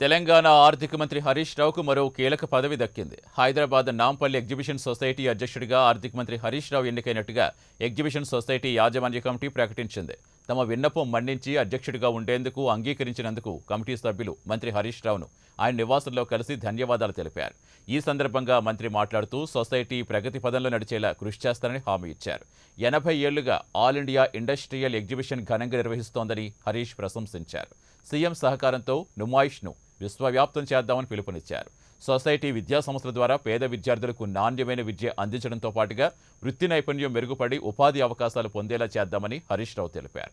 తెలంగాణ ఆర్థిక మంత్రి హరీష్ రావుకు మరో కీలక పదవి దక్కింది. హైదరాబాద్ నాంపల్లి ఎగ్జిబిషన్ సొసైటీ అధ్యక్షుడిగా ఆర్థిక మంత్రి హరీష్ రావు ఎన్నికైనట్టుగా ఎగ్జిబిషన్ సొసైటీ యాజమాన్య కమిటీ ప్రకటించింది. తమ విన్నపం మన్నించి అధ్యక్షుడిగా ఉండేందుకు అంగీకరించినందుకు కమిటీ సభ్యులు మంత్రి హరీష్ రావును ఆయన నివాసంలో కలిసి ధన్యవాదాలు తెలిపారు. ఈ సందర్భంగా మంత్రి మాట్లాడుతూ సొసైటీ ప్రగతి పదంలో నడిచేలా కృషి చేస్తారని హామీ ఇచ్చారు. ఎనభై ఏళ్ళుగా ఆల్ ఇండియా ఇండస్ట్రియల్ ఎగ్జిబిషన్ ఘనంగా నిర్వహిస్తోందని హరీష్ ప్రశంసించారు. సీఎం సహకారంతో నుమాయిష్ను విశ్వవ్యాప్తం చేద్దామని పిలుపునిచ్చారు. సొసైటీ విద్యా సంస్థల ద్వారా పేద విద్యార్థులకు నాణ్యమైన విద్య అందించడంతో పాటుగా వృత్తి నైపుణ్యం మెరుగుపడి ఉపాధి అవకాశాలు పొందేలా చేద్దామని హరీష్ రావు తెలిపారు.